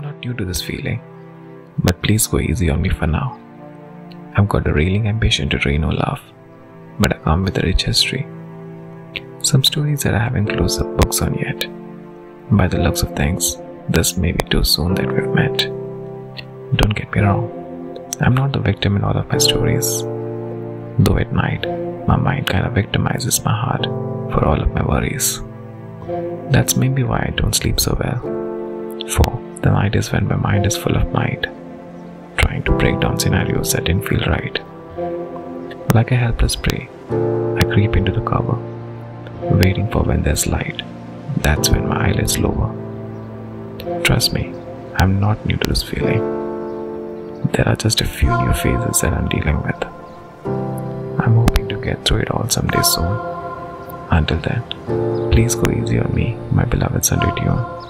not new to this feeling, but please go easy on me for now. I've got a reeling ambition to reign or Olaf, but I come with a rich history. Some stories that I haven't closed up books on yet. By the looks of things, this may be too soon that we've met. Don't get me wrong, I'm not the victim in all of my stories. Though at night, my mind kind of victimizes my heart for all of my worries. That's maybe why I don't sleep so well. For the night is when my mind is full of mind, trying to break down scenarios that didn't feel right. Like a helpless prey, I creep into the cover, waiting for when there's light. That's when my eyelids lower. Trust me, I'm not new to this feeling. There are just a few new phases that I'm dealing with. I'm hoping to get through it all someday soon. Until then, please go easy on me, my beloved Sunday Tune.